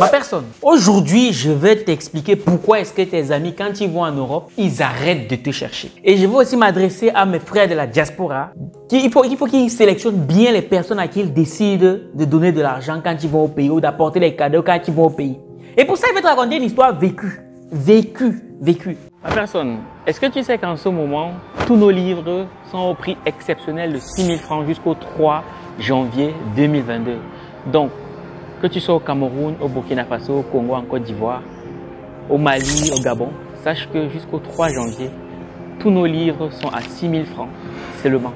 Ma personne, aujourd'hui, je vais t'expliquer pourquoi est-ce que tes amis, quand ils vont en Europe, ils arrêtent de te chercher. Et je vais aussi m'adresser à mes frères de la diaspora. Il faut, il faut qu'ils sélectionnent bien les personnes à qui ils décident de donner de l'argent quand ils vont au pays ou d'apporter les cadeaux quand ils vont au pays. Et pour ça, je vais te raconter une histoire vécue. Vécue, vécue. Ma personne, est-ce que tu sais qu'en ce moment, tous nos livres sont au prix exceptionnel de 6 000 francs jusqu'au 3 janvier 2022 Donc, que tu sois au Cameroun, au Burkina Faso, au Congo, en Côte d'Ivoire, au Mali, au Gabon, sache que jusqu'au 3 janvier, tous nos livres sont à 6 000 francs seulement.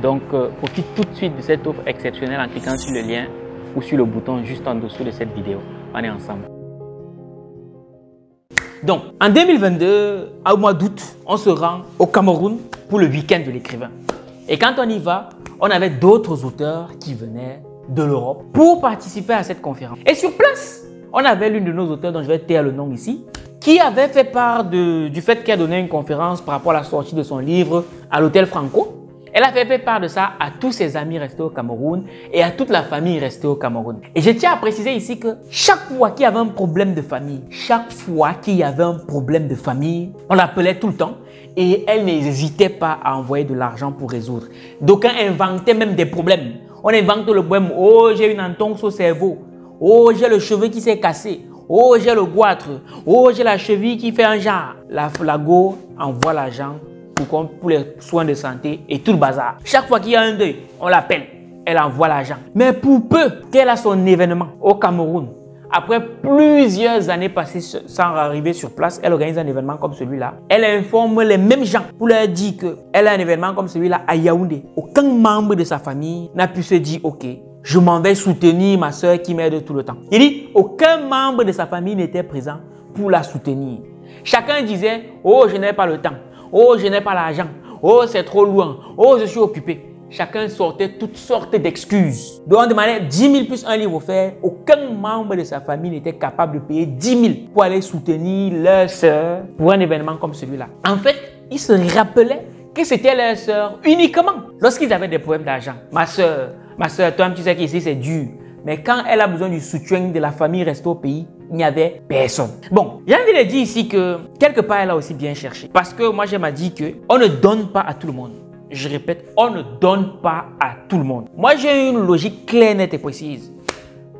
Donc, euh, profite tout de suite de cette offre exceptionnelle en cliquant sur le lien ou sur le bouton juste en dessous de cette vidéo. On est ensemble. Donc, en 2022, au mois d'août, on se rend au Cameroun pour le week-end de l'écrivain. Et quand on y va, on avait d'autres auteurs qui venaient de l'Europe pour participer à cette conférence. Et sur place, on avait l'une de nos auteurs, dont je vais taire le nom ici, qui avait fait part du fait qu'elle a donné une conférence par rapport à la sortie de son livre à l'hôtel Franco. Elle a fait part de ça à tous ses amis restés au Cameroun et à toute la famille restée au Cameroun. Et je tiens à préciser ici que chaque fois qu'il y avait un problème de famille, chaque fois qu'il y avait un problème de famille, on l'appelait tout le temps et elle n'hésitait pas à envoyer de l'argent pour résoudre. D'aucuns inventaient même des problèmes. On invente le problème. Oh, j'ai une entonce au cerveau. Oh, j'ai le cheveu qui s'est cassé. Oh, j'ai le goitre. Oh, j'ai la cheville qui fait un genre. La flago envoie l'argent pour, pour les soins de santé et tout le bazar. Chaque fois qu'il y a un deuil, on l'appelle. Elle envoie l'argent. Mais pour peu qu'elle a son événement au Cameroun, après plusieurs années passées sans arriver sur place, elle organise un événement comme celui-là. Elle informe les mêmes gens pour leur dire qu'elle a un événement comme celui-là à Yaoundé. Aucun membre de sa famille n'a pu se dire, OK, je m'en vais soutenir ma soeur qui m'aide tout le temps. Il dit, aucun membre de sa famille n'était présent pour la soutenir. Chacun disait, oh, je n'ai pas le temps. Oh, je n'ai pas l'argent. Oh, c'est trop loin. Oh, je suis occupé. Chacun sortait toutes sortes d'excuses. Donc, de manière 10 000 plus un livre offert, aucun membre de sa famille n'était capable de payer 10 000 pour aller soutenir leur soeur pour un événement comme celui-là. En fait, ils se rappelaient que c'était leur soeur uniquement lorsqu'ils avaient des problèmes d'argent. Ma soeur, ma soeur, toi, tu sais qu'ici c'est dur. Mais quand elle a besoin du soutien de la famille restée au pays, il n'y avait personne. Bon, j'ai envie de dire ici que quelque part, elle a aussi bien cherché. Parce que moi, j'ai dit que on ne donne pas à tout le monde. Je répète, on ne donne pas à tout le monde. Moi, j'ai une logique claire, nette et précise.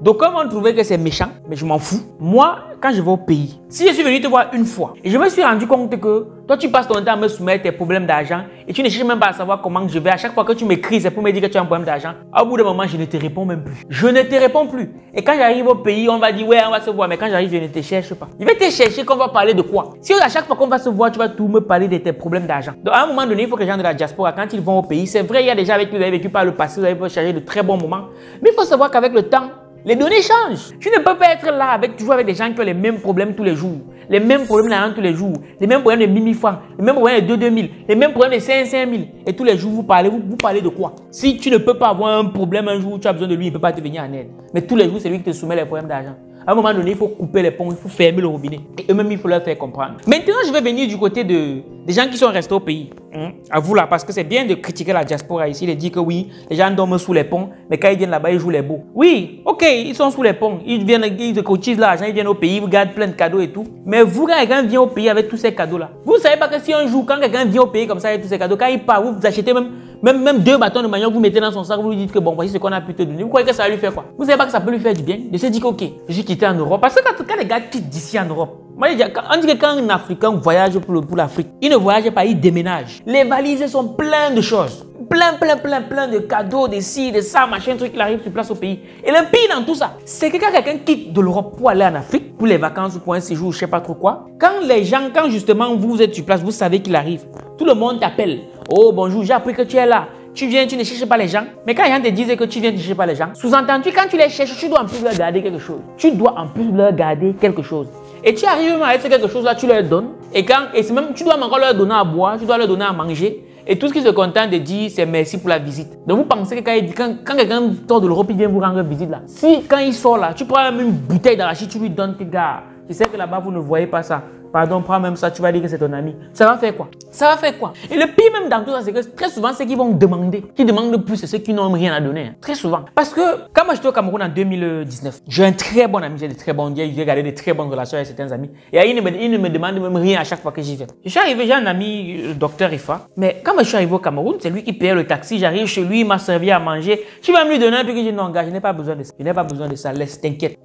Donc, comme on trouvait que c'est méchant, mais je m'en fous. Moi, quand je vais au pays, si je suis venu te voir une fois et je me suis rendu compte que toi, tu passes ton temps à me soumettre tes problèmes d'argent et tu ne cherches même pas à savoir comment je vais. À chaque fois que tu m'écris, c'est pour me dire que tu as un problème d'argent. Au bout d'un moment, je ne te réponds même plus. Je ne te réponds plus. Et quand j'arrive au pays, on va dire, ouais, on va se voir. Mais quand j'arrive, je ne te cherche pas. Je vais te chercher qu'on va parler de quoi? Si à chaque fois qu'on va se voir, tu vas tout me parler de tes problèmes d'argent. Donc, à un moment donné, il faut que les gens de la diaspora, quand ils vont au pays, c'est vrai, il y a déjà avec qui vous avez vécu par le passé, vous avez cherché de très bons moments. Mais il faut savoir qu'avec le temps, les données changent. Tu ne peux pas être là avec, toujours avec des gens qui ont les mêmes problèmes tous les jours. Les mêmes problèmes d'argent tous les jours. Les mêmes problèmes de 1000 francs. Les mêmes problèmes de 2 2000. Les mêmes problèmes de 5 5000. Et tous les jours, vous parlez, vous, vous, parlez de quoi? Si tu ne peux pas avoir un problème un jour, tu as besoin de lui, il ne peut pas te venir en aide. Mais tous les jours, c'est lui qui te soumet les problèmes d'argent. À un moment donné, il faut couper les ponts, il faut fermer le robinet. Et eux-mêmes, il faut leur faire comprendre. Maintenant, je vais venir du côté de, des gens qui sont restés au pays. Hein, à vous là, parce que c'est bien de critiquer la diaspora ici, de dire que oui, les gens dorment sous les ponts, mais quand ils viennent là-bas, ils jouent les beaux. Oui, ok, ils sont sous les ponts, ils viennent, ils cotisent l'argent, ils viennent au pays, ils gardent plein de cadeaux et tout. Mais vous, quand quelqu'un vient au pays avec tous ces cadeaux-là, vous savez pas que si un jour, quand quelqu'un vient au pays comme ça avec tous ces cadeaux, quand il part, vous, vous achetez même, même, même deux bâtons de manioc, vous mettez dans son sac, vous lui dites que bon, voici ce qu'on a pu te donner. Vous croyez que ça va lui faire quoi? Vous savez pas que ça peut lui faire du bien? De se dire que ok, je quitté en Europe. Parce que quand, les gars quittent d'ici en Europe, moi, on dit que quand un Africain voyage pour, l'Afrique, il ne voyage pas, il déménage. Les valises sont pleines de choses. Plein, plein, plein, plein de cadeaux, de ci, de ça, machin, truc, il arrive sur place au pays. Et le pire dans tout ça, c'est que quand quelqu'un quitte de l'Europe pour aller en Afrique, pour les vacances ou pour un séjour, je sais pas trop quoi, quand les gens, quand justement vous êtes sur place, vous savez qu'il arrive, tout le monde t'appelle. Oh, bonjour, j'ai appris que tu es là. Tu viens, tu ne cherches pas les gens. Mais quand les gens te disent que tu viens, tu ne cherches pas les gens, sous-entendu, quand tu les cherches, tu dois en plus leur garder quelque chose. Tu dois en plus leur garder quelque chose. Et tu arrives à faire quelque chose là, tu leur donnes. Et quand, et même, tu dois encore leur donner à boire, tu dois leur donner à manger. Et tout ce qu'ils se contentent de dire, c'est merci pour la visite. Donc vous pensez que quand, quand, quand quelqu'un sort de l'Europe, il vient vous rendre visite là. Si quand il sort là, tu prends même une bouteille d'arachide, tu lui donnes tes gars. Tu sais que là-bas, vous ne voyez pas ça. Pardon, prends même ça, tu vas dire que c'est ton ami. Ça va faire quoi? Ça va faire quoi? Et le pire même dans tout ça, c'est que très souvent, ceux qui vont demander, qui demandent le plus, c'est ceux qui n'ont rien à donner. Hein. Très souvent. Parce que quand moi j'étais au Cameroun en 2019, j'ai un très bon ami, j'ai de très bons j'ai gardé de très bonnes relations avec certains amis. Et il ne, me, demande même rien à chaque fois que j'y vais. Je suis arrivé, j'ai un ami, le docteur Ifa, mais quand je suis arrivé au Cameroun, c'est lui qui paye le taxi, j'arrive chez lui, il m'a servi à manger. Tu vas me lui donner un truc je non, gars, je n'ai pas besoin de ça. Je n'ai pas besoin de ça, laisse, t'inquiète.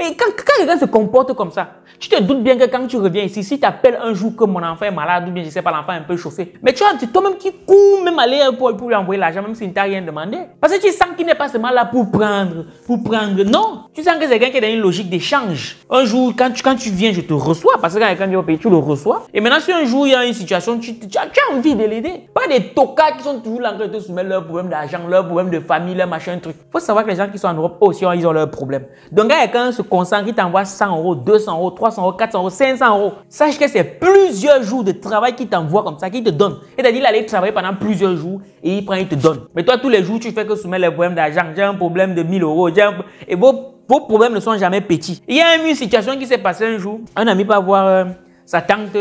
Et quand, quand quelqu'un se comporte comme ça, tu te doutes bien que quand tu reviens ici, si tu appelles un jour que mon enfant est malade ou bien je sais pas, l'enfant est un peu chauffé, mais tu c'est toi-même qui cours même aller pour, pour lui envoyer l'argent, même s'il ne t'a rien demandé. Parce que tu sens qu'il n'est pas seulement là pour prendre, pour prendre. Non, tu sens que c'est quelqu'un qui est dans une logique d'échange. Un jour, quand tu, quand tu viens, je te reçois, parce que quand quelqu'un vient au pays, tu le reçois. Et maintenant, si un jour il y a une situation, tu, tu, as, envie de l'aider. Pas des tocards qui sont toujours là en train de te soumettre leurs problèmes d'argent, leurs problèmes de famille, leurs machin, truc. faut savoir que les gens qui sont en Europe aussi, ils ont leurs problèmes. Donc, quand quelqu'un se concentre, il t'envoie 100 euros, 200 euros, 300 euros, 400 euros, 500 euros. Sache que c'est plusieurs jours de travail qu'il t'envoie comme ça, qu'il te donne. C'est-à-dire, il allait travailler pendant plusieurs jours et il prend, il te donne. Mais toi, tous les jours, tu fais que soumettre les problèmes d'argent. J'ai un problème de 1000 euros. Et vos, vos problèmes ne sont jamais petits. Il y a une situation qui s'est passée un jour. Un ami va voir euh, sa tante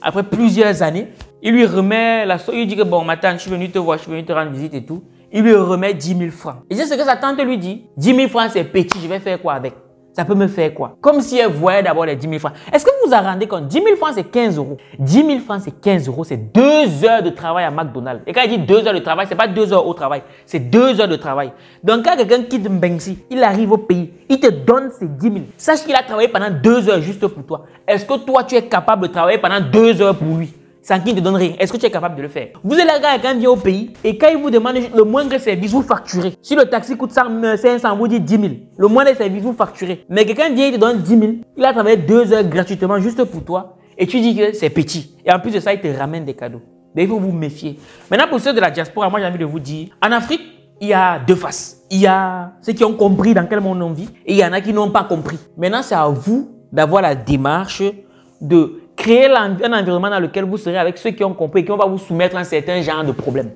après plusieurs années. Il lui remet la Il dit que bon, ma tante, je suis venu te voir, je suis venu te rendre visite et tout. Il lui remet 10 000 francs. Et c'est ce que sa tante lui dit. 10 000 francs, c'est petit, je vais faire quoi avec? Ça peut me faire quoi? Comme si elle voyait d'abord les 10 000 francs. Est-ce que vous vous en rendez compte? 10 000 francs, c'est 15 euros. 10 000 francs, c'est 15 euros. C'est deux heures de travail à McDonald's. Et quand il dit deux heures de travail, c'est pas deux heures au travail. C'est deux heures de travail. Donc, quand quelqu'un quitte Mbengsi, il arrive au pays, il te donne ses 10 000. Sache qu'il a travaillé pendant deux heures juste pour toi. Est-ce que toi, tu es capable de travailler pendant deux heures pour lui? Sans qu'il ne te donne rien. Est-ce que tu es capable de le faire? Vous êtes là quand quelqu'un vient au pays et quand il vous demande le moindre service, vous facturez. Si le taxi coûte 100, 500, vous dites 10 000. Le moindre service, vous facturez. Mais quelqu'un vient et te donne 10 000. Il a travaillé deux heures gratuitement juste pour toi et tu dis que c'est petit. Et en plus de ça, il te ramène des cadeaux. Mais il faut vous méfier. Maintenant, pour ceux de la diaspora, moi j'ai envie de vous dire, en Afrique, il y a deux faces. Il y a ceux qui ont compris dans quel monde on vit et il y en a qui n'ont pas compris. Maintenant, c'est à vous d'avoir la démarche de créer un environnement dans lequel vous serez avec ceux qui ont compris et qui vont vous soumettre à un certain genre de problème.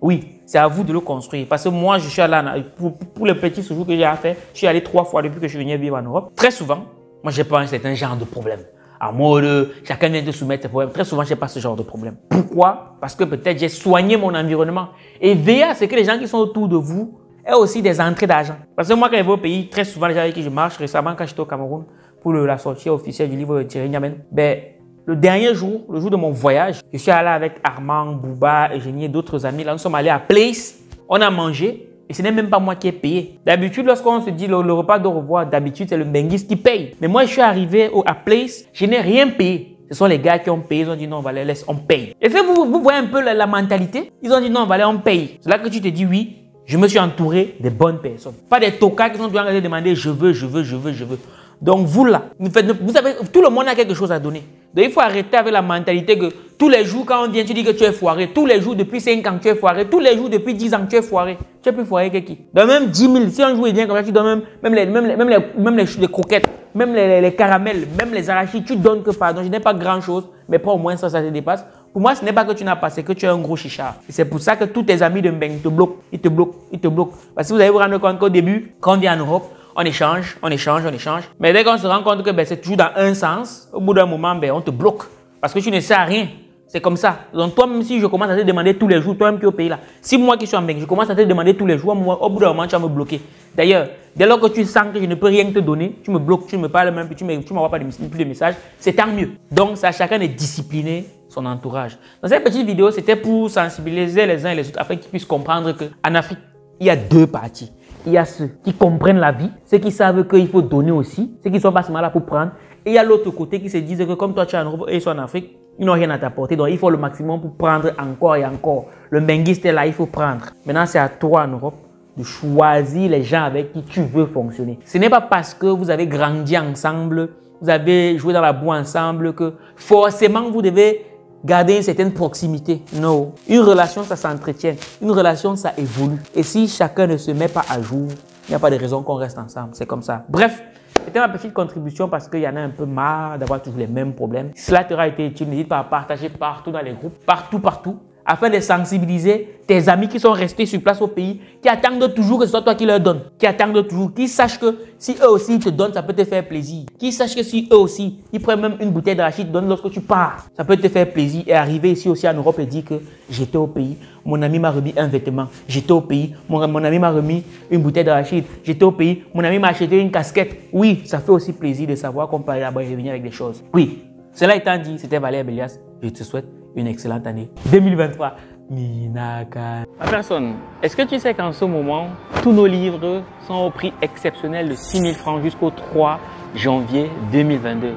Oui, c'est à vous de le construire. Parce que moi, je suis allé, pour, pour le petit séjour que j'ai à faire, je suis allé trois fois depuis que je suis venu vivre en Europe. Très souvent, moi, j'ai pas un certain genre de problème. À mode, chacun vient de soumettre ses problèmes. Très souvent, je n'ai pas ce genre de problème. Pourquoi? Parce que peut-être j'ai soigné mon environnement. Et veillez à ce que les gens qui sont autour de vous aient aussi des entrées d'argent. Parce que moi, quand je vais au pays, très souvent, les gens avec qui je marche, récemment, quand j'étais au Cameroun, pour la sortie officielle du livre de Thierry Niamen, ben, le dernier jour, le jour de mon voyage, je suis allé avec Armand, Bouba, Eugénie et d'autres amis. Là, nous sommes allés à Place. On a mangé. Et ce n'est même pas moi qui ai payé. D'habitude, lorsqu'on se dit le, repas de revoir, d'habitude, c'est le Benguis qui paye. Mais moi, je suis arrivé au, à Place, je n'ai rien payé. Ce sont les gars qui ont payé. Ils ont dit non, on va les laisser, on paye. Et fait, vous, vous voyez un peu la, mentalité? Ils ont dit non, on va aller, on paye. C'est là que tu te dis oui, je me suis entouré des bonnes personnes. Pas des tocards qui sont toujours en demander je veux, je veux, je veux, je veux. Donc vous là, vous, savez, tout le monde a quelque chose à donner. Donc il faut arrêter avec la mentalité que tous les jours quand on vient, tu dis que tu es foiré. Tous les jours depuis 5 ans, tu es foiré. Tous les jours depuis 10 ans, tu es foiré. Tu es plus foiré que qui? Donc même 10 000, si un jour il vient comme ça, tu donnes même, même, les, même, même, les, même les, croquettes, même les, les, caramels, même les arachides, tu donnes que pardon, je n'ai pas grand chose, mais pas au moins ça, ça te dépasse. Pour moi, ce n'est pas que tu n'as pas, c'est que tu es un gros chichard. C'est pour ça que tous tes amis de Mbeng te bloquent, ils te bloquent, ils te bloquent. Parce que vous allez vous rendre compte qu'au début, quand on vient en Europe, on échange, on échange, on échange. Mais dès qu'on se rend compte que ben, c'est toujours dans un sens, au bout d'un moment, ben, on te bloque. Parce que tu ne sais rien. C'est comme ça. Donc toi, même si je commence à te demander tous les jours, toi-même qui es au pays là, si moi qui suis en Belgique, je commence à te demander tous les jours, au bout d'un moment, tu vas me bloquer. D'ailleurs, dès lors que tu sens que je ne peux rien te donner, tu me bloques, tu me parles même, tu ne m'envoies pas de, plus de messages, c'est tant mieux. Donc, ça, chacun est discipliné son entourage. Dans cette petite vidéo, c'était pour sensibiliser les uns et les autres afin qu'ils puissent comprendre qu'en Afrique, il y a deux parties il y a ceux qui comprennent la vie, ceux qui savent qu'il faut donner aussi, ceux qui sont pas seulement là pour prendre. Et il y a l'autre côté qui se disent que comme toi tu es en Europe et ils sont en Afrique, ils n'ont rien à t'apporter. Donc il faut le maximum pour prendre encore et encore. Le menguiste est là, il faut prendre. Maintenant c'est à toi en Europe de choisir les gens avec qui tu veux fonctionner. Ce n'est pas parce que vous avez grandi ensemble, vous avez joué dans la boue ensemble que forcément vous devez garder une certaine proximité. Non. Une relation, ça s'entretient. Une relation, ça évolue. Et si chacun ne se met pas à jour, il n'y a pas de raison qu'on reste ensemble. C'est comme ça. Bref, c'était ma petite contribution parce qu'il y en a un peu marre d'avoir toujours les mêmes problèmes. Si cela t'aura été utile, n'hésite pas à partager partout dans les groupes, partout, partout afin de sensibiliser tes amis qui sont restés sur place au pays, qui attendent toujours que ce soit toi qui leur donne, qui attendent toujours, qui sachent que si eux aussi ils te donnent, ça peut te faire plaisir, qui sachent que si eux aussi ils prennent même une bouteille d'arachide, donnent lorsque tu pars, ça peut te faire plaisir et arriver ici aussi en Europe et dire que j'étais au pays, mon ami m'a remis un vêtement, j'étais au pays, mon, mon ami m'a remis une bouteille d'arachide, j'étais au pays, mon ami m'a acheté une casquette. Oui, ça fait aussi plaisir de savoir qu'on peut aller là-bas et revenir avec des choses. Oui, cela étant dit, c'était Valère Belias. Je te souhaite une excellente année 2023. Minaka. Ma personne, est-ce que tu sais qu'en ce moment, tous nos livres sont au prix exceptionnel de 6 000 francs jusqu'au 3 janvier 2022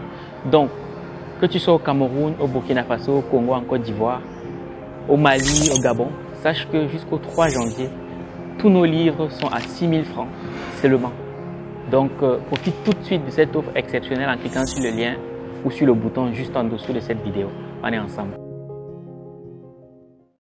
Donc, que tu sois au Cameroun, au Burkina Faso, au Congo, en Côte d'Ivoire, au Mali, au Gabon, sache que jusqu'au 3 janvier, tous nos livres sont à 6 000 francs seulement. Donc, euh, profite tout de suite de cette offre exceptionnelle en cliquant sur le lien ou sur le bouton juste en dessous de cette vidéo. On est ensemble.